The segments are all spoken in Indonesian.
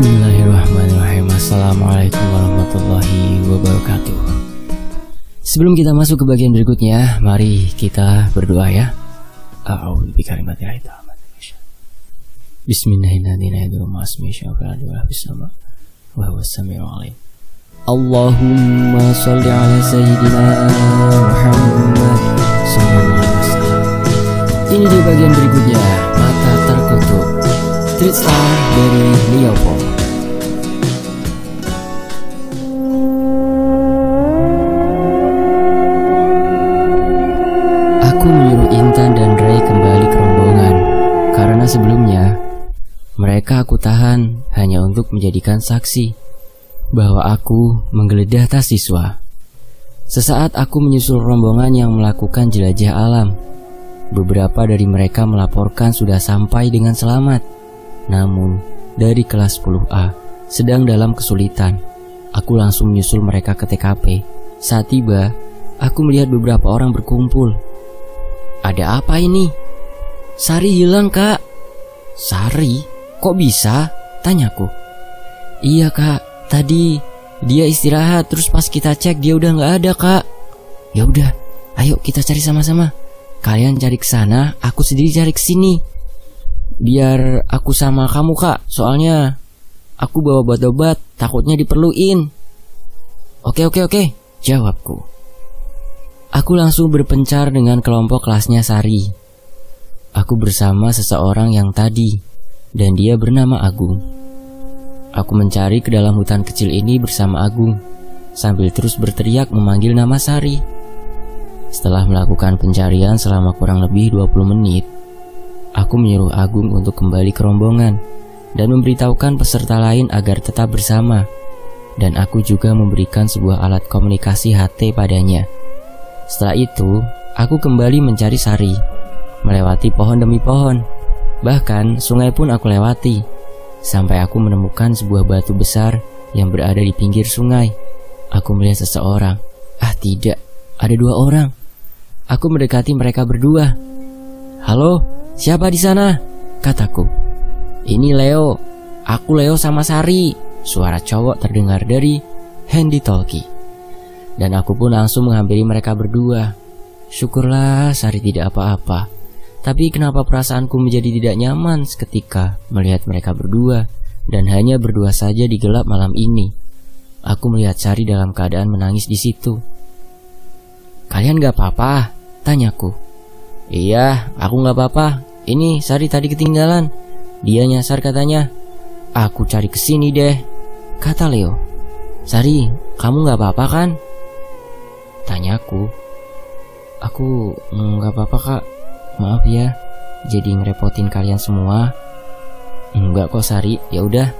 Bismillahirrahmanirrahim Assalamualaikum warahmatullahi wabarakatuh Sebelum kita masuk ke bagian berikutnya Mari kita berdoa ya Bismillahirrahmanirrahim Allahumma salli ala Sayyidina Muhammad Sallallahu alaihi wasallam Ini di bagian berikutnya Mata terkutuk Street Star dari Leopold Aku menyuruh Intan dan Ray kembali ke rombongan. Karena sebelumnya Mereka aku tahan hanya untuk menjadikan saksi Bahwa aku menggeledah tas siswa. Sesaat aku menyusul rombongan yang melakukan jelajah alam Beberapa dari mereka melaporkan sudah sampai dengan selamat namun, dari kelas 10A sedang dalam kesulitan. Aku langsung menyusul mereka ke TKP. Saat tiba, aku melihat beberapa orang berkumpul. Ada apa ini? Sari hilang, Kak. Sari? Kok bisa? Tanyaku. Iya, Kak. Tadi dia istirahat, terus pas kita cek dia udah nggak ada, Kak. Ya udah, ayo kita cari sama-sama. Kalian cari ke sana, aku sendiri cari ke sini. Biar aku sama kamu kak. Soalnya aku bawa obat-obat Takutnya diperluin. Oke oke oke. Jawabku. Aku langsung berpencar dengan kelompok kelasnya Sari. Aku bersama seseorang yang tadi Dan dia bernama Agung. Aku mencari ke dalam hutan kecil ini bersama Agung Sambil terus berteriak memanggil nama Sari. Setelah melakukan pencarian selama kurang lebih 20 menit Aku menyuruh Agung untuk kembali ke rombongan dan memberitahukan peserta lain agar tetap bersama. Dan aku juga memberikan sebuah alat komunikasi HT padanya. Setelah itu, aku kembali mencari Sari, melewati pohon demi pohon. Bahkan sungai pun aku lewati, sampai aku menemukan sebuah batu besar yang berada di pinggir sungai. Aku melihat seseorang. Ah tidak, ada dua orang. Aku mendekati mereka berdua. Halo, Siapa di sana? Kataku. Ini Leo. Aku Leo sama Sari. Suara cowok terdengar dari Handy Talkie. Dan aku pun langsung menghampiri mereka berdua. Syukurlah Sari tidak apa-apa. Tapi kenapa perasaanku menjadi tidak nyaman seketika melihat mereka berdua dan hanya berdua saja di gelap malam ini. Aku melihat Sari dalam keadaan menangis di situ. Kalian gak apa-apa? Tanyaku. Iya, aku gak apa-apa. Ini Sari tadi ketinggalan. Dia nyasar katanya. Aku cari ke sini deh. Kata Leo. Sari, kamu gak apa-apa kan? Tanyaku. Aku nggak apa-apa kak. Maaf ya, jadi ngerepotin kalian semua. Enggak kok Sari, ya udah.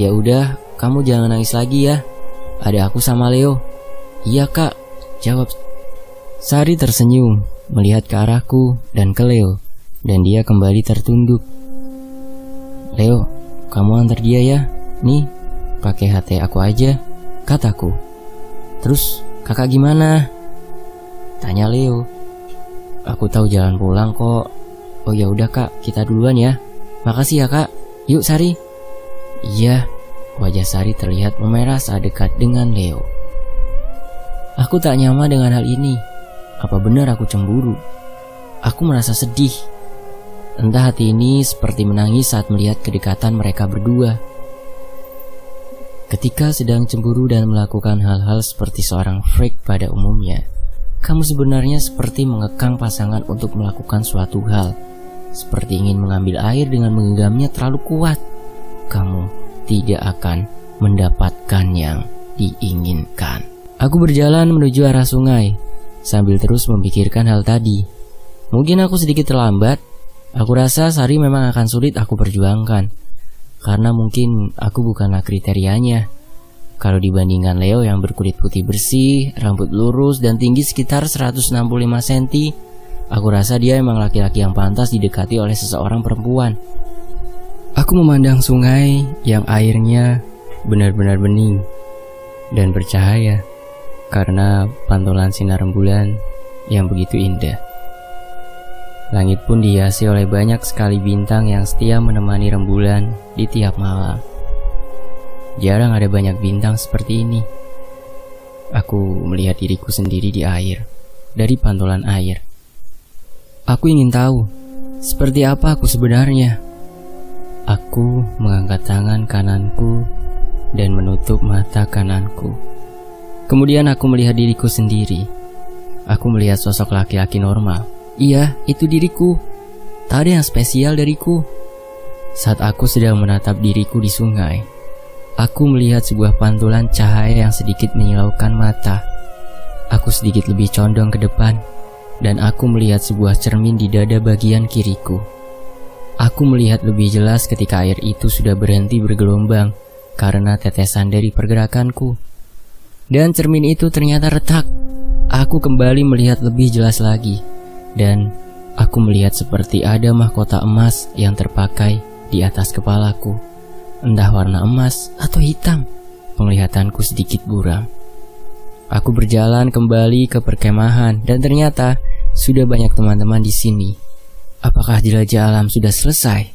Ya udah, kamu jangan nangis lagi ya. Ada aku sama Leo. Iya kak, jawab. Sari tersenyum melihat ke arahku dan ke Leo dan dia kembali tertunduk. Leo, kamu antar dia ya. Nih, pakai HT aku aja, kataku. Terus kakak gimana? Tanya Leo. Aku tahu jalan pulang kok. Oh ya udah kak, kita duluan ya. Makasih ya kak. Yuk Sari. Iya, wajah Sari terlihat memerah saat dekat dengan Leo. Aku tak nyaman dengan hal ini. Apa benar aku cemburu? Aku merasa sedih Entah hati ini seperti menangis saat melihat kedekatan mereka berdua. Ketika sedang cemburu dan melakukan hal-hal seperti seorang freak pada umumnya, kamu sebenarnya seperti mengekang pasangan untuk melakukan suatu hal, seperti ingin mengambil air dengan menggenggamnya terlalu kuat. Kamu tidak akan mendapatkan yang diinginkan. Aku berjalan menuju arah sungai sambil terus memikirkan hal tadi. Mungkin aku sedikit terlambat, Aku rasa Sari memang akan sulit aku perjuangkan. Karena mungkin aku bukanlah kriterianya. Kalau dibandingkan Leo yang berkulit putih bersih, rambut lurus, dan tinggi sekitar 165 cm Aku rasa dia emang laki-laki yang pantas didekati oleh seseorang perempuan. Aku memandang sungai yang airnya benar-benar bening dan bercahaya karena pantulan sinar rembulan yang begitu indah. Langit pun dihiasi oleh banyak sekali bintang yang setia menemani rembulan di tiap malam. Jarang ada banyak bintang seperti ini. Aku melihat diriku sendiri di air, dari pantulan air. Aku ingin tahu, seperti apa aku sebenarnya. Aku mengangkat tangan kananku dan menutup mata kananku. Kemudian aku melihat diriku sendiri. Aku melihat sosok laki-laki normal. Iya, itu diriku. Tak ada yang spesial dariku. Saat aku sedang menatap diriku di sungai, Aku melihat sebuah pantulan cahaya yang sedikit menyilaukan mata. Aku sedikit lebih condong ke depan, dan aku melihat sebuah cermin di dada bagian kiriku. Aku melihat lebih jelas ketika air itu sudah berhenti bergelombang karena tetesan dari pergerakanku. Dan cermin itu ternyata retak. Aku kembali melihat lebih jelas lagi, dan aku melihat seperti ada mahkota emas yang terpakai di atas kepalaku entah warna emas atau hitam. Penglihatanku sedikit buram. Aku berjalan kembali ke perkemahan dan ternyata sudah banyak teman-teman di sini. Apakah jelajah alam sudah selesai?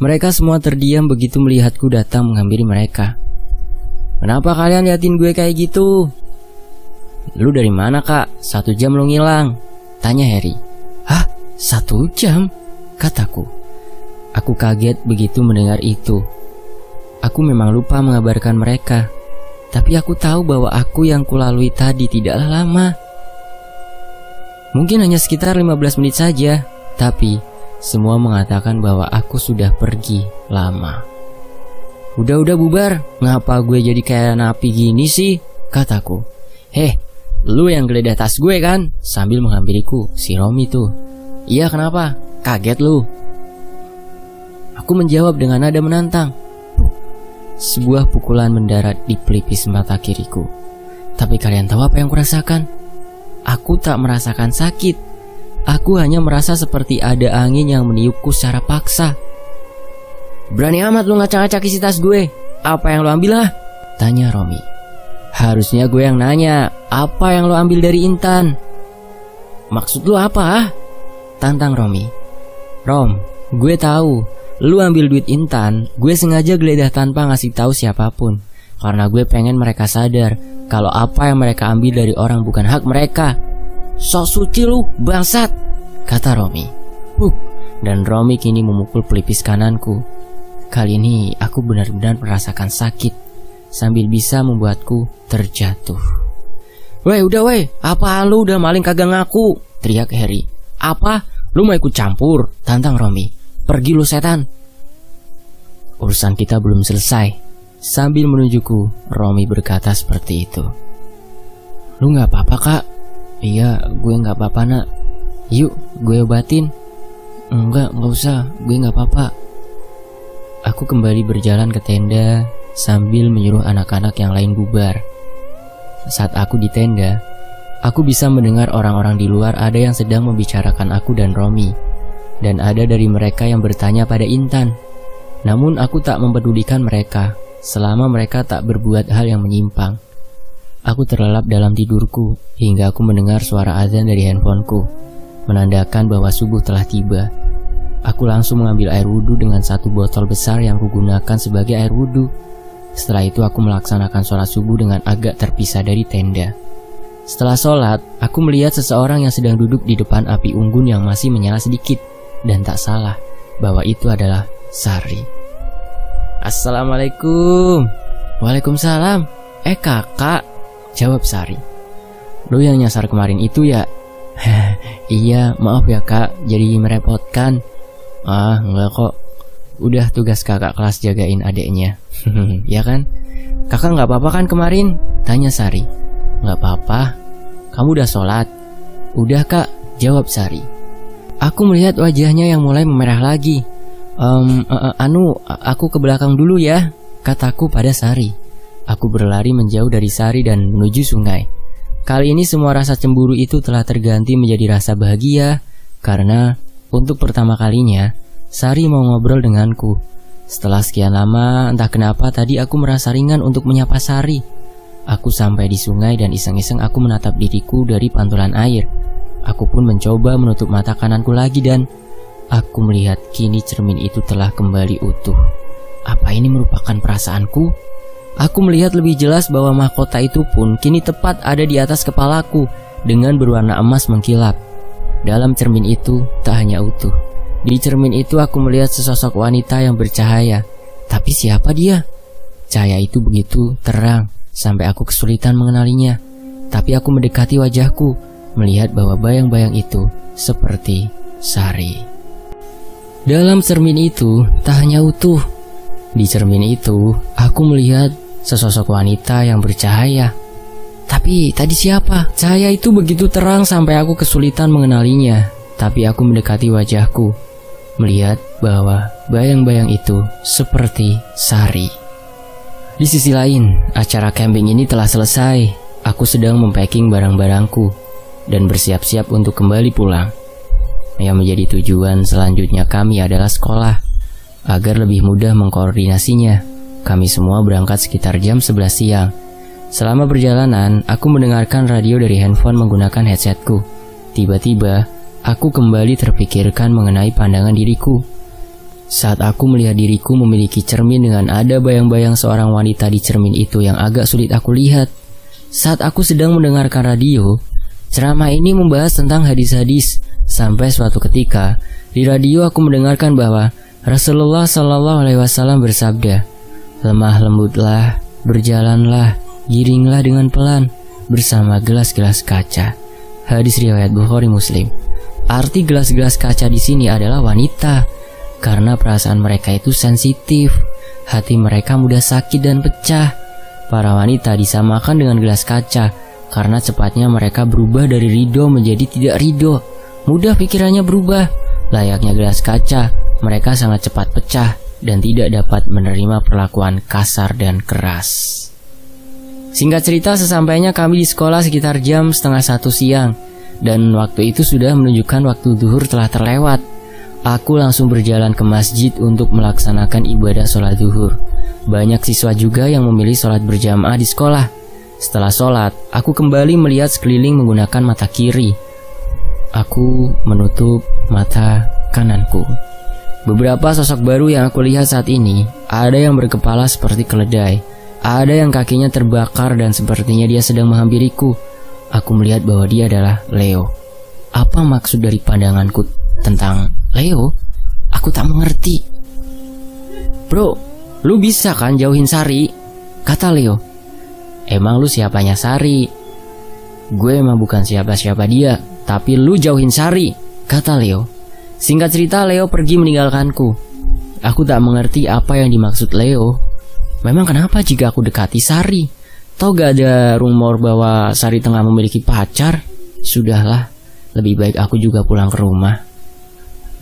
Mereka semua terdiam begitu melihatku datang menghampiri mereka. Kenapa kalian liatin gue kayak gitu? Lu dari mana kak? Satu jam lu ngilang. Tanya Harry. Hah? Satu jam? Kataku. Aku kaget begitu mendengar itu Aku memang lupa mengabarkan mereka, tapi aku tahu bahwa aku yang kulalui tadi tidaklah lama. Mungkin hanya sekitar 15 menit saja, tapi semua mengatakan bahwa aku sudah pergi lama. Udah-udah bubar, ngapa gue jadi kayak napi gini sih? Kataku. Heh, lu yang geledah tas gue kan? Sambil menghampiriku, si Romi tuh. Iya kenapa? Kaget lu? Aku menjawab dengan nada menantang. Sebuah pukulan mendarat di pelipis mata kiriku. Tapi kalian tahu apa yang kurasakan? Aku tak merasakan sakit. Aku hanya merasa seperti ada angin yang meniupku secara paksa. Berani amat lu ngacak-ngacak isi tas gue. Apa yang lu ambil lah? Tanya Romi. Harusnya gue yang nanya, apa yang lo ambil dari Intan? Maksud lu apa ah? Tantang Romi. Rom, gue tahu Lu ambil duit Intan, gue sengaja geledah tanpa ngasih tahu siapa pun. Karena gue pengen mereka sadar kalau apa yang mereka ambil dari orang bukan hak mereka. Sok suci lu, bangsat, kata Romi. Buk, dan Romi kini memukul pelipis kananku. Kali ini aku benar-benar merasakan sakit sambil bisa membuatku terjatuh. Weh udah weh, apa lu udah maling kagak ngaku? Teriak Harry. Apa? Lu mau ikut campur? Tantang Romi. Pergi lu setan. Urusan kita belum selesai. Sambil menunjukku, Romi berkata seperti itu. Lu gak apa-apa kak? Iya, gue gak apa-apa nak. Yuk, gue obatin. Enggak, gak usah, gue gak apa-apa. Aku kembali berjalan ke tenda sambil menyuruh anak-anak yang lain bubar. Saat aku di tenda, aku bisa mendengar orang-orang di luar ada yang sedang membicarakan aku dan Romi dan ada dari mereka yang bertanya pada Intan. Namun aku tak mempedulikan mereka selama mereka tak berbuat hal yang menyimpang. Aku terlelap dalam tidurku hingga aku mendengar suara azan dari handphoneku, menandakan bahwa subuh telah tiba. Aku langsung mengambil air wudhu dengan satu botol besar yang kugunakan sebagai air wudhu. Setelah itu aku melaksanakan sholat subuh dengan agak terpisah dari tenda. Setelah sholat, aku melihat seseorang yang sedang duduk di depan api unggun yang masih menyala sedikit dan tak salah bahwa itu adalah Sari. Assalamualaikum. Waalaikumsalam. Eh kakak, jawab Sari. Lu yang nyasar kemarin itu ya? iya, maaf ya kak, jadi merepotkan. Ah, enggak kok. Udah tugas kakak kelas jagain adeknya. ya kan? Kakak nggak apa-apa kan kemarin? Tanya Sari. Nggak apa-apa. Kamu udah sholat? Udah kak, jawab Sari. Aku melihat wajahnya yang mulai memerah lagi. Um, uh, uh, anu, aku ke belakang dulu ya, kataku pada Sari. Aku berlari menjauh dari Sari dan menuju sungai. Kali ini semua rasa cemburu itu telah terganti menjadi rasa bahagia karena untuk pertama kalinya Sari mau ngobrol denganku. Setelah sekian lama, entah kenapa tadi aku merasa ringan untuk menyapa Sari. Aku sampai di sungai dan iseng-iseng aku menatap diriku dari pantulan air. Aku pun mencoba menutup mata kananku lagi dan aku melihat kini cermin itu telah kembali utuh. Apa ini merupakan perasaanku? Aku melihat lebih jelas bahwa mahkota itu pun kini tepat ada di atas kepalaku dengan berwarna emas mengkilap. Dalam cermin itu tak hanya utuh. Di cermin itu aku melihat sesosok wanita yang bercahaya. Tapi siapa dia? Cahaya itu begitu terang sampai aku kesulitan mengenalinya. Tapi aku mendekati wajahku, melihat bahwa bayang-bayang itu seperti Sari. Dalam cermin itu tak hanya utuh. Di cermin itu, aku melihat sesosok wanita yang bercahaya. Tapi tadi siapa? Cahaya itu begitu terang sampai aku kesulitan mengenalinya. Tapi aku mendekati wajahku, melihat bahwa bayang-bayang itu seperti Sari. Di sisi lain, acara camping ini telah selesai Aku sedang mempacking barang-barangku dan bersiap-siap untuk kembali pulang. Yang menjadi tujuan selanjutnya kami adalah sekolah. Agar lebih mudah mengkoordinasinya, kami semua berangkat sekitar jam 11 siang. Selama perjalanan, aku mendengarkan radio dari handphone menggunakan headsetku. Tiba-tiba, aku kembali terpikirkan mengenai pandangan diriku. Saat aku melihat diriku memiliki cermin dengan ada bayang-bayang seorang wanita di cermin itu yang agak sulit aku lihat, saat aku sedang mendengarkan radio, ceramah ini membahas tentang hadis-hadis. Sampai suatu ketika, di radio aku mendengarkan bahwa Rasulullah Shallallahu Alaihi Wasallam bersabda, lemah lembutlah, berjalanlah, giringlah dengan pelan bersama gelas-gelas kaca. Hadis riwayat Bukhari Muslim. Arti gelas-gelas kaca di sini adalah wanita, karena perasaan mereka itu sensitif, hati mereka mudah sakit dan pecah. Para wanita disamakan dengan gelas kaca karena cepatnya mereka berubah dari ridho menjadi tidak ridho. Mudah pikirannya berubah. Layaknya gelas kaca, mereka sangat cepat pecah dan tidak dapat menerima perlakuan kasar dan keras. Singkat cerita, sesampainya kami di sekolah sekitar jam setengah satu siang, dan waktu itu sudah menunjukkan waktu duhur telah terlewat. Aku langsung berjalan ke masjid untuk melaksanakan ibadah sholat duhur. Banyak siswa juga yang memilih sholat berjamaah di sekolah. Setelah sholat, aku kembali melihat sekeliling menggunakan mata kiri. Aku menutup mata kananku. Beberapa sosok baru yang aku lihat saat ini, ada yang berkepala seperti keledai, ada yang kakinya terbakar dan sepertinya dia sedang menghampiriku. Aku melihat bahwa dia adalah Leo. Apa maksud dari pandanganku tentang Leo? Aku tak mengerti. Bro, Lu bisa kan jauhin Sari? Kata Leo. Emang lu siapanya Sari? Gue emang bukan siapa-siapa dia, tapi lu jauhin Sari, kata Leo. Singkat cerita, Leo pergi meninggalkanku. Aku tak mengerti apa yang dimaksud Leo. Memang kenapa jika aku dekati Sari? Tau gak ada rumor bahwa Sari tengah memiliki pacar? Sudahlah, lebih baik aku juga pulang ke rumah.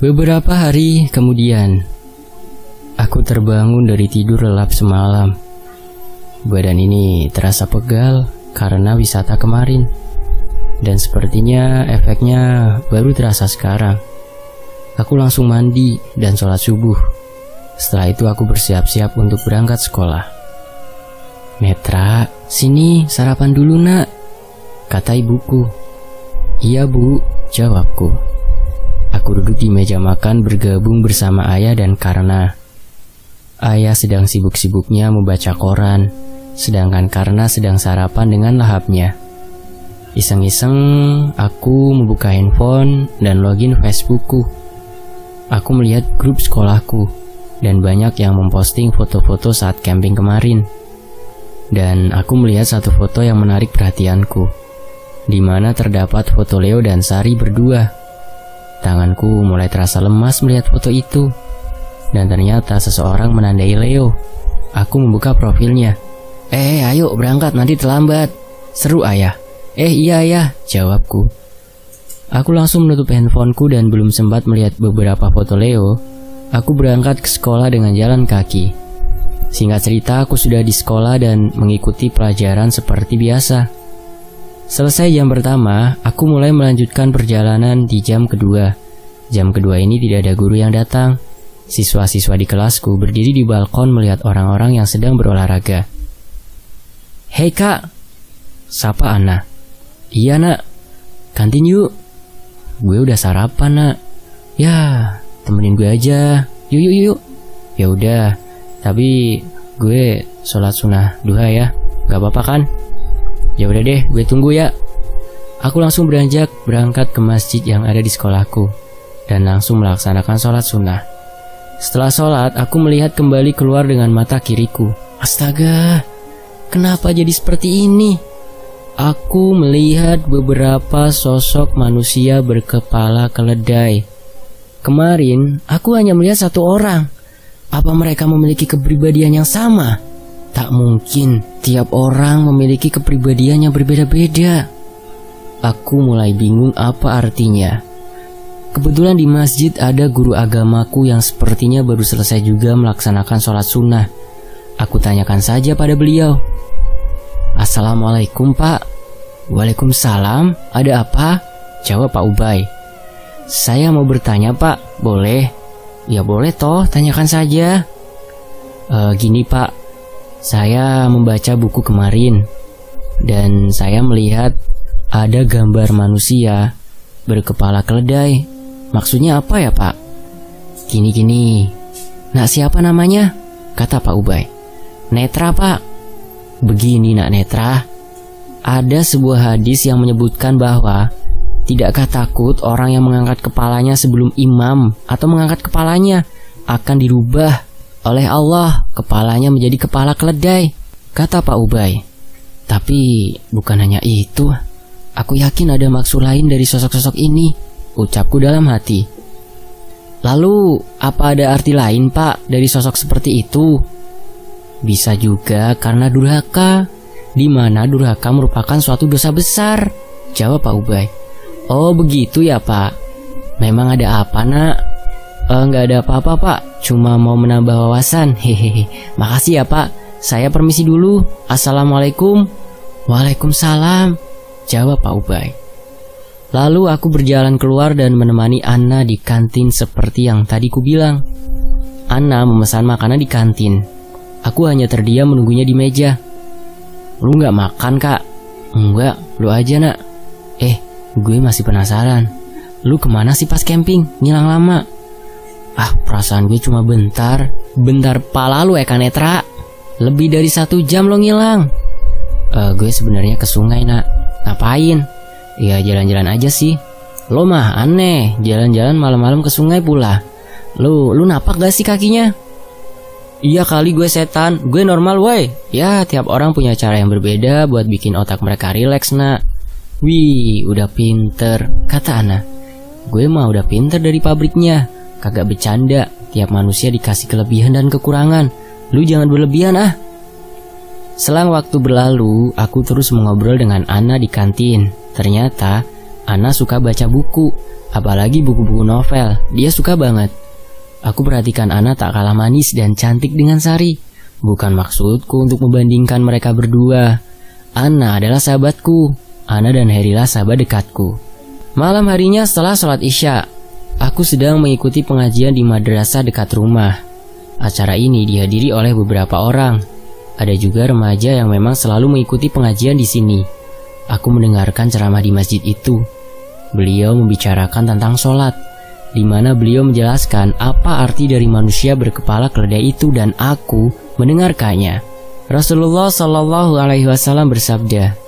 Beberapa hari kemudian, Aku terbangun dari tidur lelap semalam. Badan ini terasa pegal karena wisata kemarin. Dan sepertinya efeknya baru terasa sekarang. Aku langsung mandi dan sholat subuh. Setelah itu aku bersiap-siap untuk berangkat sekolah. Netra, sini sarapan dulu nak, kata ibuku. Iya bu, jawabku. Aku duduk di meja makan bergabung bersama ayah dan Karna. Ayah sedang sibuk-sibuknya membaca koran, sedangkan Karna sedang sarapan dengan lahapnya. Iseng-iseng, aku membuka handphone dan login Facebookku. Aku melihat grup sekolahku, dan banyak yang memposting foto-foto saat camping kemarin. Dan aku melihat satu foto yang menarik perhatianku, di mana terdapat foto Leo dan Sari berdua. Tanganku mulai terasa lemas melihat foto itu dan ternyata seseorang menandai Leo. Aku membuka profilnya. Eh, ayo berangkat nanti terlambat. Seru ayah. Eh, iya ayah, jawabku. Aku langsung menutup handphoneku dan belum sempat melihat beberapa foto Leo. Aku berangkat ke sekolah dengan jalan kaki. Singkat cerita, aku sudah di sekolah dan mengikuti pelajaran seperti biasa. Selesai jam pertama, aku mulai melanjutkan perjalanan di jam kedua. Jam kedua ini tidak ada guru yang datang. Siswa-siswa di kelasku berdiri di balkon melihat orang-orang yang sedang berolahraga. Hei kak, sapa Ana. Iya nak, kantin yuk. Gue udah sarapan nak. Ya, temenin gue aja. Yuk yuk yuk. Ya udah, Tapi gue sholat sunnah duha ya. Gak apa-apa kan? Ya udah deh, gue tunggu ya. Aku langsung beranjak berangkat ke masjid yang ada di sekolahku dan langsung melaksanakan sholat sunnah. Setelah sholat, aku melihat kembali keluar dengan mata kiriku. Astaga, kenapa jadi seperti ini? Aku melihat beberapa sosok manusia berkepala keledai. Kemarin, aku hanya melihat satu orang. Apa mereka memiliki kepribadian yang sama? Tak mungkin, tiap orang memiliki kepribadian yang berbeda-beda. Aku mulai bingung apa artinya. Kebetulan di masjid ada guru agamaku yang sepertinya baru selesai juga melaksanakan sholat sunnah. Aku tanyakan saja pada beliau. Assalamualaikum pak Waalaikumsalam Ada apa? Jawab Pak Ubay Saya mau bertanya pak Boleh? Ya boleh toh Tanyakan saja. E, Gini pak. Saya membaca buku kemarin Dan saya melihat Ada gambar manusia Berkepala keledai. Maksudnya apa ya pak? Gini-gini. Nak siapa namanya? Kata Pak Ubay. Netra pak. Begini nak Netra, ada sebuah hadis yang menyebutkan bahwa tidakkah takut orang yang mengangkat kepalanya sebelum imam atau mengangkat kepalanya akan dirubah oleh Allah kepalanya menjadi kepala keledai, kata Pak Ubay. Tapi bukan hanya itu, aku yakin ada maksud lain dari sosok-sosok ini, ucapku dalam hati. Lalu, apa ada arti lain pak dari sosok seperti itu? Bisa juga karena durhaka, di mana durhaka merupakan suatu dosa besar. Jawab Pak Ubay. Oh begitu ya Pak. Memang ada apa nak? Eh, nggak ada apa-apa Pak. Cuma mau menambah wawasan. Hehehe. Makasih ya Pak. Saya permisi dulu. Assalamualaikum. Waalaikumsalam. Jawab Pak Ubay. Lalu aku berjalan keluar dan menemani Anna di kantin seperti yang tadi ku bilang. Anna memesan makanan di kantin. Aku hanya terdiam menunggunya di meja. Lu nggak makan kak? Enggak, lu aja nak. Eh, gue masih penasaran. Lu ke mana sih pas camping? Ngilang lama. Ah, perasaan gue cuma bentar. Bentar pala lu Eka Netra. Lebih dari satu jam lo ngilang. Uh, gue sebenarnya ke sungai nak. Ngapain? Ya jalan-jalan aja sih. Lo mah aneh, jalan-jalan malam-malam ke sungai pula. Lu, lu napak gak sih kakinya? Iya kali gue setan, gue normal woi. Ya, tiap orang punya cara yang berbeda buat bikin otak mereka rileks nak. Wih, udah pinter, kata Ana. Gue mah udah pinter dari pabriknya, kagak bercanda. Tiap manusia dikasih kelebihan dan kekurangan. Lu jangan berlebihan ah. Selang waktu berlalu, aku terus mengobrol dengan Ana di kantin. Ternyata, Ana suka baca buku, apalagi buku-buku novel. Dia suka banget. Aku perhatikan Ana tak kalah manis dan cantik dengan Sari. Bukan maksudku untuk membandingkan mereka berdua. Ana adalah sahabatku. Ana dan Herilah sahabat dekatku. Malam harinya setelah sholat isya, aku sedang mengikuti pengajian di madrasah dekat rumah. Acara ini dihadiri oleh beberapa orang. Ada juga remaja yang memang selalu mengikuti pengajian di sini. Aku mendengarkan ceramah di masjid itu. Beliau membicarakan tentang sholat di mana beliau menjelaskan apa arti dari manusia berkepala keledai itu dan aku mendengarkannya. Rasulullah Shallallahu Alaihi Wasallam bersabda,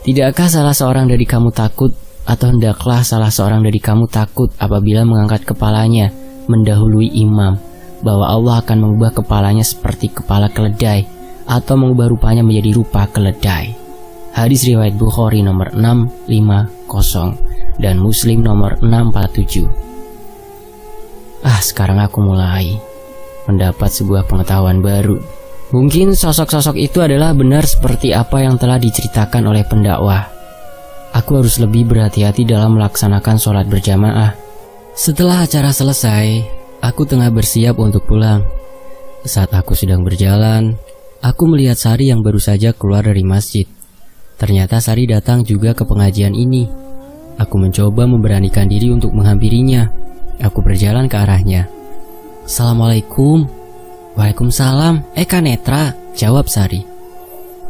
Tidakkah salah seorang dari kamu takut atau hendaklah salah seorang dari kamu takut apabila mengangkat kepalanya mendahului imam bahwa Allah akan mengubah kepalanya seperti kepala keledai atau mengubah rupanya menjadi rupa keledai. Hadis riwayat Bukhari nomor 650 dan Muslim nomor 647. Ah, sekarang aku mulai mendapat sebuah pengetahuan baru. Mungkin sosok-sosok itu adalah benar seperti apa yang telah diceritakan oleh pendakwah. Aku harus lebih berhati-hati dalam melaksanakan sholat berjamaah. Setelah acara selesai, aku tengah bersiap untuk pulang. Saat aku sedang berjalan, aku melihat Sari yang baru saja keluar dari masjid. Ternyata Sari datang juga ke pengajian ini. Aku mencoba memberanikan diri untuk menghampirinya. Aku berjalan ke arahnya. Assalamualaikum. Waalaikumsalam. Eh Netra, jawab Sari.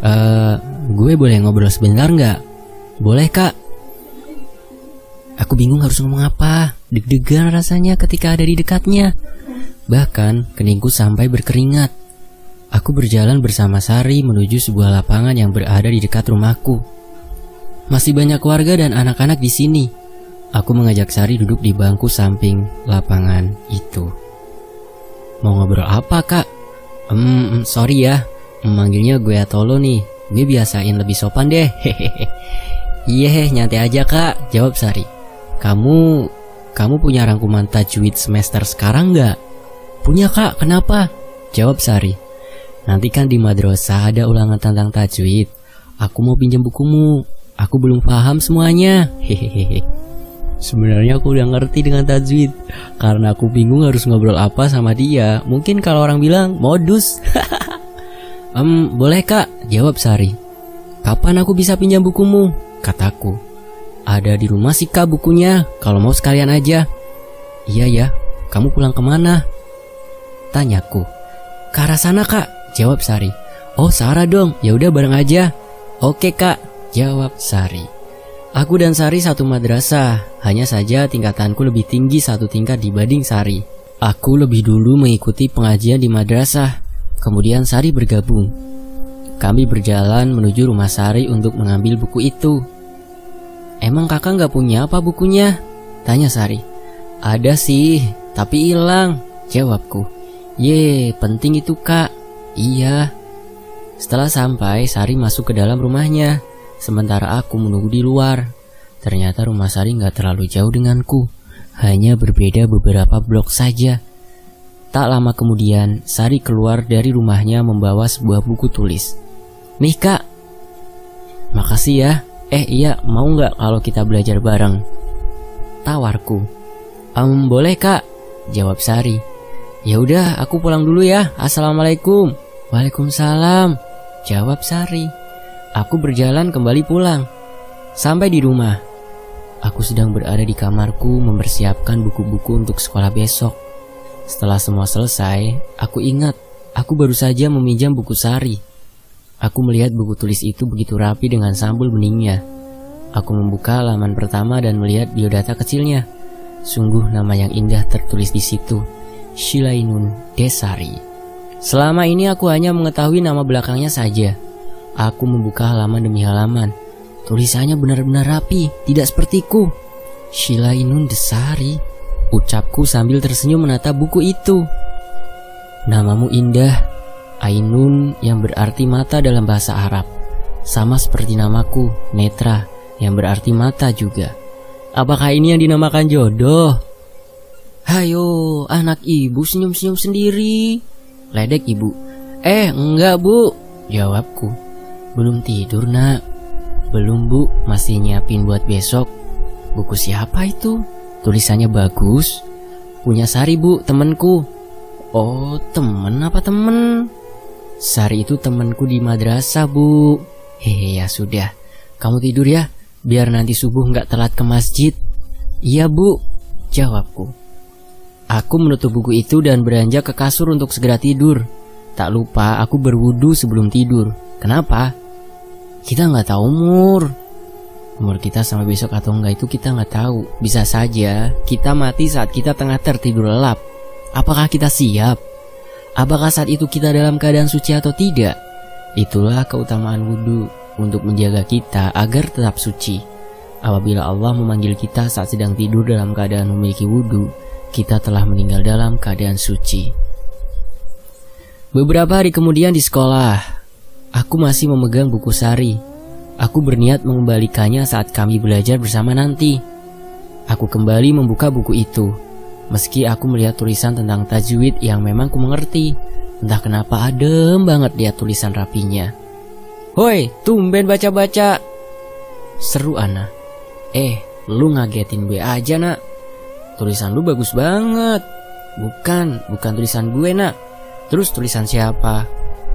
Eh, gue boleh ngobrol sebentar nggak? Boleh kak. Aku bingung harus ngomong apa. Deg-degan rasanya ketika ada di dekatnya. Bahkan keningku sampai berkeringat. Aku berjalan bersama Sari menuju sebuah lapangan yang berada di dekat rumahku. Masih banyak warga dan anak-anak di sini. Aku mengajak Sari duduk di bangku samping lapangan itu. Mau ngobrol apa kak? Hmm, sorry ya, memanggilnya gue Atolo nih. Gue biasain lebih sopan deh. Hehehe. Iya, nyantai aja kak, jawab Sari. Kamu, kamu punya rangkuman tajwid semester sekarang nggak? Punya kak, kenapa? Jawab Sari. Nanti kan di madrasah ada ulangan tentang tajwid. Aku mau pinjam bukumu. Aku belum paham semuanya. Hehehe. Sebenarnya aku udah ngerti dengan tajwid. Karena aku bingung harus ngobrol apa sama dia. Mungkin kalau orang bilang modus. Um, Boleh kak, jawab Sari. Kapan aku bisa pinjam bukumu? Kataku. Ada di rumah sih kak bukunya. Kalau mau sekalian aja. Iya ya, kamu pulang ke mana? Tanyaku. Ke arah sana kak Jawab Sari. Oh Sarah dong, ya udah bareng aja. Oke kak, jawab Sari. Aku dan Sari satu madrasah, hanya saja tingkatanku lebih tinggi satu tingkat dibanding Sari. Aku lebih dulu mengikuti pengajian di madrasah, kemudian Sari bergabung. Kami berjalan menuju rumah Sari untuk mengambil buku itu. Emang kakak nggak punya apa bukunya? Tanya Sari. Ada sih, tapi hilang, jawabku. Ye, penting itu kak. Iya. Setelah sampai, Sari masuk ke dalam rumahnya, sementara aku menunggu di luar. Ternyata rumah Sari nggak terlalu jauh denganku, hanya berbeda beberapa blok saja. Tak lama kemudian, Sari keluar dari rumahnya membawa sebuah buku tulis. Nih kak, makasih ya. Eh iya, mau nggak kalau kita belajar bareng? Tawarku. Um, boleh kak, jawab Sari. Ya udah, aku pulang dulu ya. Assalamualaikum. Waalaikumsalam. Jawab Sari. Aku berjalan kembali pulang. Sampai di rumah. Aku sedang berada di kamarku mempersiapkan buku-buku untuk sekolah besok. Setelah semua selesai, aku ingat aku baru saja meminjam buku Sari. Aku melihat buku tulis itu begitu rapi dengan sambul beningnya. Aku membuka halaman pertama dan melihat biodata kecilnya. Sungguh nama yang indah tertulis di situ. Shilainun Desari. Selama ini aku hanya mengetahui nama belakangnya saja. Aku membuka halaman demi halaman. Tulisannya benar-benar rapi, tidak sepertiku. Shilainun Desari. Ucapku sambil tersenyum menatap buku itu. Namamu indah, Ainun yang berarti mata dalam bahasa Arab. Sama seperti namaku, Netra, yang berarti mata juga. Apakah ini yang dinamakan jodoh? Hayo, anak ibu senyum-senyum sendiri. Ledek ibu. Eh, enggak bu. Jawabku. Belum tidur nak. Belum bu, masih nyiapin buat besok. Buku siapa itu? Tulisannya bagus. Punya Sari bu, temenku. Oh, temen apa temen? Sari itu temenku di madrasah bu. Hehe ya sudah. Kamu tidur ya, biar nanti subuh nggak telat ke masjid. Iya bu, jawabku. Aku menutup buku itu dan beranjak ke kasur untuk segera tidur. Tak lupa aku berwudu sebelum tidur. Kenapa? Kita nggak tahu umur. Umur kita sampai besok atau enggak itu kita nggak tahu. Bisa saja kita mati saat kita tengah tertidur lelap. Apakah kita siap? Apakah saat itu kita dalam keadaan suci atau tidak? Itulah keutamaan wudhu untuk menjaga kita agar tetap suci. Apabila Allah memanggil kita saat sedang tidur dalam keadaan memiliki wudhu, kita telah meninggal dalam keadaan suci. Beberapa hari kemudian di sekolah, aku masih memegang buku sari. Aku berniat mengembalikannya saat kami belajar bersama nanti. Aku kembali membuka buku itu, meski aku melihat tulisan tentang tajwid yang memang ku mengerti. Entah kenapa adem banget lihat tulisan rapinya. Hoi, tumben baca-baca. Seru Ana. Eh, lu ngagetin gue aja nak. Tulisan lu bagus banget. Bukan, bukan tulisan gue nak. Terus tulisan siapa?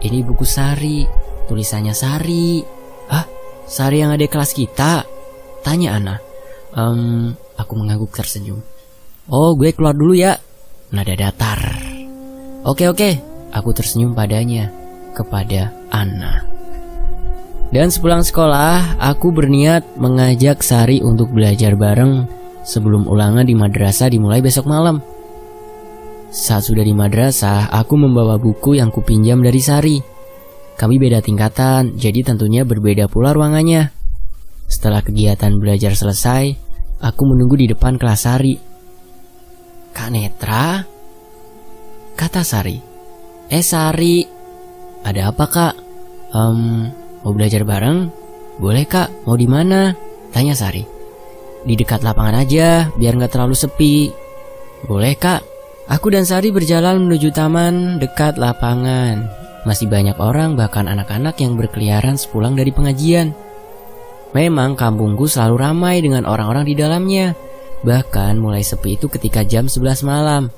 Ini buku Sari. Tulisannya Sari. Hah? Sari yang ada kelas kita? Tanya Ana. Um, aku mengangguk tersenyum. Oh, gue keluar dulu ya. Nada datar. Oke, oke. Aku tersenyum padanya. Kepada Ana. Dan sepulang sekolah, aku berniat mengajak Sari untuk belajar bareng sebelum ulangan di madrasah dimulai besok malam. Saat sudah di madrasah, aku membawa buku yang kupinjam dari Sari. Kami beda tingkatan, jadi tentunya berbeda pula ruangannya. Setelah kegiatan belajar selesai, aku menunggu di depan kelas Sari. Kak Netra? Kata Sari. Eh Sari, ada apa kak? Um, mau belajar bareng? Boleh kak, mau di mana? Tanya Sari. Di dekat lapangan aja, biar nggak terlalu sepi. Boleh kak, Aku dan Sari berjalan menuju taman dekat lapangan. Masih banyak orang bahkan anak-anak yang berkeliaran sepulang dari pengajian. Memang kampungku selalu ramai dengan orang-orang di dalamnya. Bahkan mulai sepi itu ketika jam 11 malam.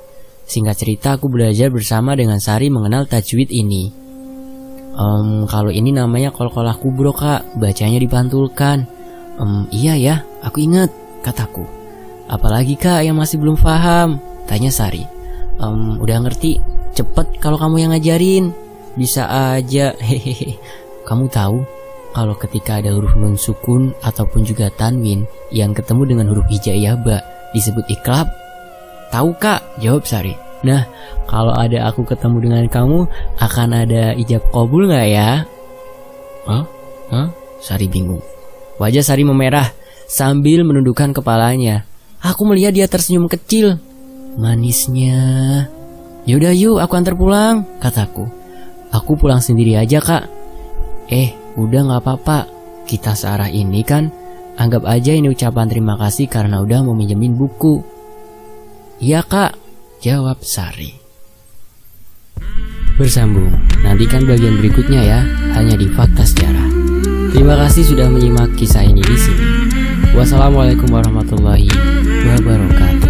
Singkat cerita aku belajar bersama dengan Sari mengenal tajwid ini. Um, kalau ini namanya kol-kolah kubro kak, bacanya dipantulkan. Um, iya ya, aku ingat, kataku. Apalagi kak yang masih belum paham, tanya Sari um, udah ngerti cepet kalau kamu yang ngajarin bisa aja hehehe kamu tahu kalau ketika ada huruf nun sukun ataupun juga tanwin yang ketemu dengan huruf hijaiyah ba disebut iklab tahu kak jawab Sari nah kalau ada aku ketemu dengan kamu akan ada ijab kabul nggak ya Hah? Hah? Sari bingung wajah Sari memerah sambil menundukkan kepalanya aku melihat dia tersenyum kecil Manisnya. Yaudah yuk, aku antar pulang, kataku. Aku pulang sendiri aja kak. Eh, udah gak apa-apa. Kita searah ini kan. Anggap aja ini ucapan terima kasih karena udah mau minjemin buku. Iya kak, jawab Sari. Bersambung, nantikan bagian berikutnya ya, hanya di Fakta Sejarah. Terima kasih sudah menyimak kisah ini di sini. Wassalamualaikum warahmatullahi wabarakatuh.